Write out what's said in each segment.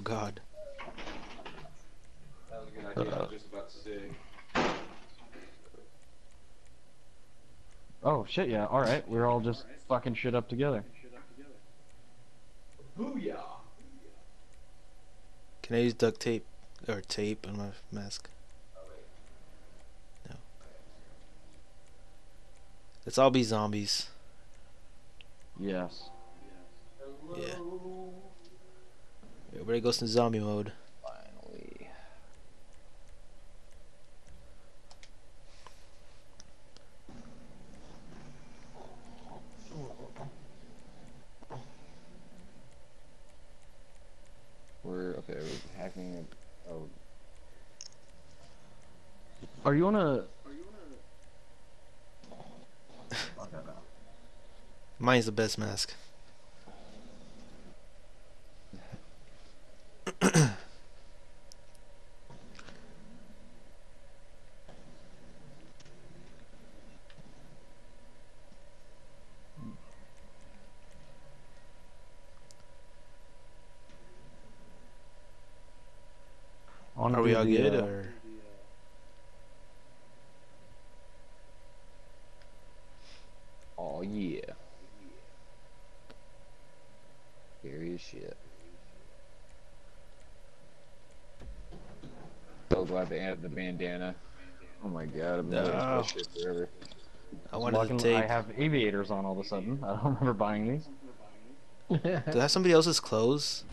god. That was a good idea. I was just about to say. Oh shit, yeah. All right, we're all just fucking shit up together. Booyah! Can I use duct tape or tape on my mask? No. Let's all be zombies. Yes. Yeah. Everybody goes in zombie mode. Finally. We're okay. We're hacking. it. Oh, Are you on a? Mine's the best mask. On Are we all the, good uh, or? oh yeah. Scary as shit. So glad they added the bandana. Oh my god, I've been waiting for No. that shit forever. I wanted the luckily I have aviators on all of a sudden. I don't remember buying these. Do I have somebody else's clothes?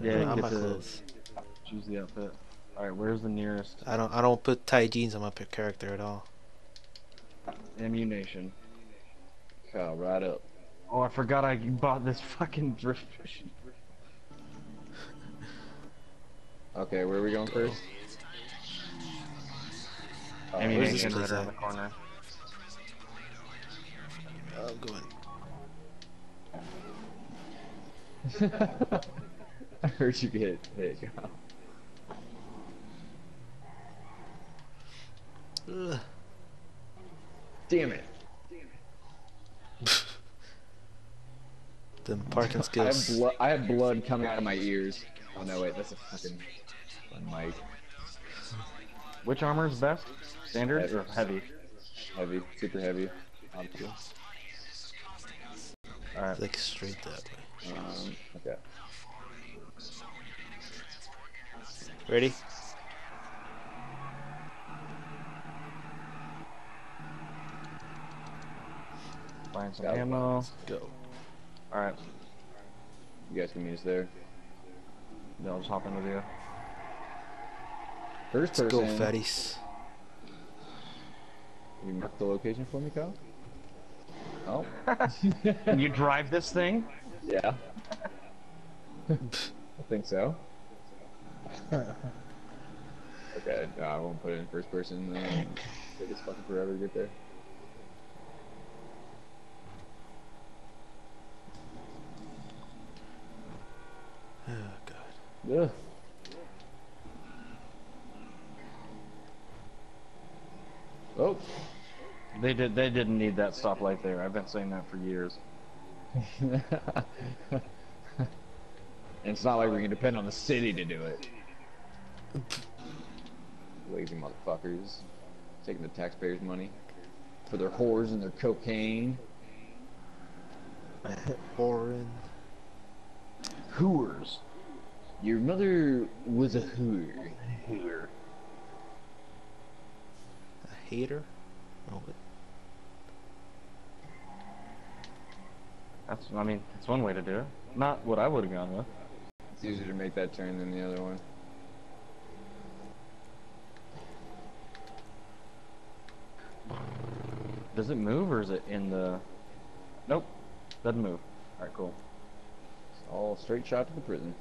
Yeah, Not get my to clothes. Choose the outfit. All right, where's the nearest I don't. I don't put tight jeans on my p- character at all. ammunition? Kyle, right up. Oh, I forgot I bought this fucking drift. Okay, where are we going first? Oh, ammunition place right around the corner. I'm going. I heard you get hit. Kyle. Ugh. Damn it! Them parking I have skills. blood. I have blood coming out of my ears. Oh no, wait, that's a fucking mic. Which armor is best? Standard or heavy? Heavy, super heavy. Optional. All right. Like straight that way. Um, okay. Ready? Find some Got it. ammo. Go. All right. You guys can meet us there. Then I'll just hop in with you. 1st Let's go, person. fatties. You mark the location for me, Kyle? Oh. Can you drive this thing? yeah. I think so. okay, no, I won't put it in first person. Um, take us fucking forever to get there. Oh god. Ugh. Oh. They did. They didn't need that stoplight there. I've been saying that for years. and it's not like we can depend on the city to do it. Lazy motherfuckers. Taking the taxpayers' money for their whores and their cocaine. Warren. Hoors. Your mother was a whore. Hooer. A hater? Oh, what? That's. I mean, it's one way to do it. Not what I would have gone with. It's easier to make that turn than the other one. Does it move or is it in the? Nope. Doesn't move. All right. Cool. It's all straight shot to the prison.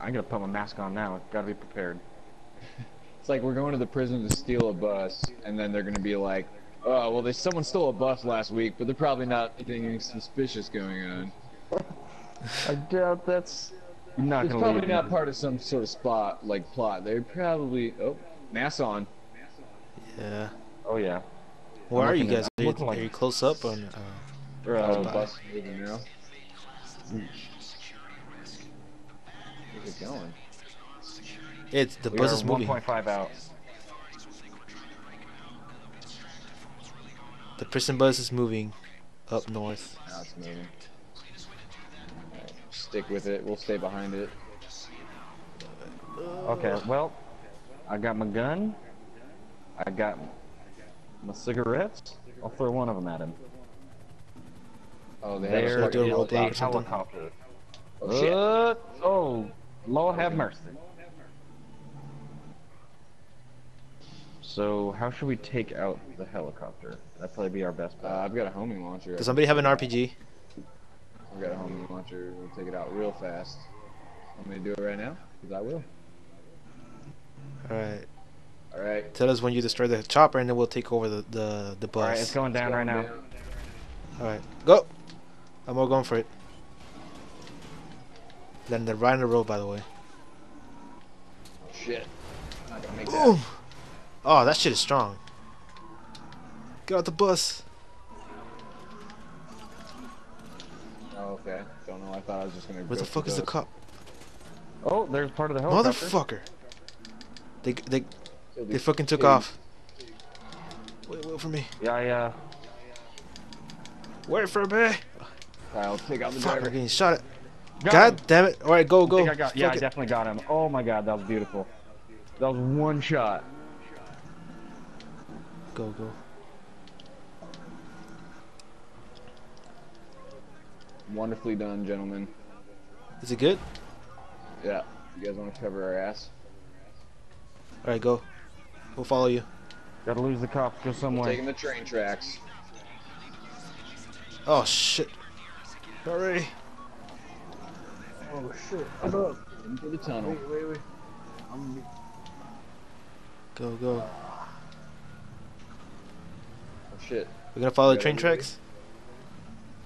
I'm gonna put my mask on now. Gotta be prepared. It's like we're going to the prison to steal a bus, and then they're gonna be like, "Oh, well, they someone stole a bus last week, but they're probably not anything suspicious going on. I doubt that's. You're not It's gonna probably not me. part of some sort of spot like plot. They're probably oh, mask on. Yeah. Oh yeah. Where I'm are you looking at- guys? I'm Are you, like... are you close up on? Uh, Or, uh, the bus moving. Where's it going? It's the We bus is moving. 1.5 out. The prison bus is moving up north. Now it's moving. Alright, Stick with it. We'll stay behind it. Okay, well, I got my gun. I got my cigarettes. I'll throw one of them at him. Oh, they There have do a is roadblock a or something? helicopter. Oh shit! Uh, oh, Lord have mercy. So, how should we take out the helicopter? That'd probably be our best Uh, bet. I've got a homing launcher. Does somebody have an RPG? I've got a homing launcher. We'll take it out real fast. Want me to do it right now? Because I will. Alright. Alright. Tell us when you destroy the chopper and then we'll take over the, the, the Alright, it's going down right now. Alright. Go! I'm all going for it. Then they're right on the road by the way. Oh, shit. Not gonna make that. Oh, that shit is strong. Get out the bus. Oh, okay. Don't know. I thought I was just gonna. Where go the fuck through is the those. cop? Oh, there's part of the helicopter. Motherfucker! They they they fucking took pigs. off. Wait, wait for me. Yeah, yeah. Wait for me. Kyle, take out the Fuck, I'm driver. getting shot at. Got God him. damn it! All right, go I go. think I got, yeah, Fuck I definitely got him. Oh my god, that was beautiful. That was one shot. Go go. Wonderfully done, gentlemen. Is it good? Yeah. You guys want to cover our ass? All right, go. We'll follow you. Gotta lose the cops, go somewhere. Taking the train tracks. Oh shit! Hurry! Oh shit! Up Into the tunnel. wait, wait. wait. I'm gonna Go go. Oh shit! We're gonna follow the train tracks.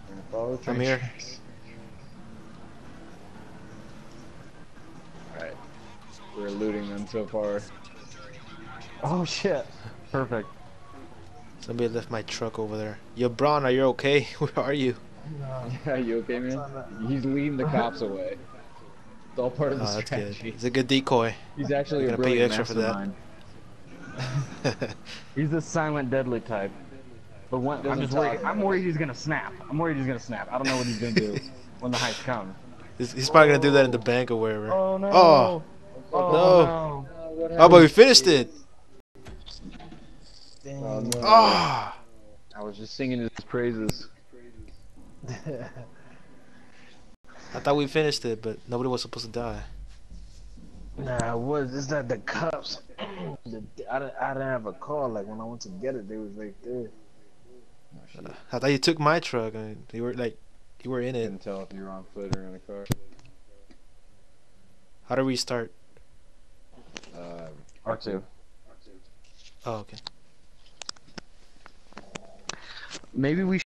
We're gonna follow the train I'm here. tracks. Alright. We're looting them so far. Oh shit. Perfect. Somebody left my truck over there. Yo, Braun, are you okay? Where are you? Yeah, you okay, man? He's leading the cops away. It's all part of the Oh, that's good. strategy. It's a good decoy. He's actually I'm a gonna pay you brilliant extra for that. mastermind. He's the silent deadly type. But when, I'm just worried. I'm worried he's gonna snap. I'm worried he's gonna snap. I don't know what he's gonna do when the heist comes. he's, he's probably gonna do that in the bank or wherever. Oh no. Oh. Oh, No. no. Oh, but we finished it. Oh, no. Ah! I was just singing his praises. I thought we finished it, but nobody was supposed to die. Nah, it was it's not the cops. the, I, didn't, I didn't have a car. Like when I went to get it, they was right there. Oh, shit. I thought you took my truck. and you were like, you were in it. Couldn't tell if you were on foot or in a car. How do we start? Uh, R2. Oh, okay. Maybe we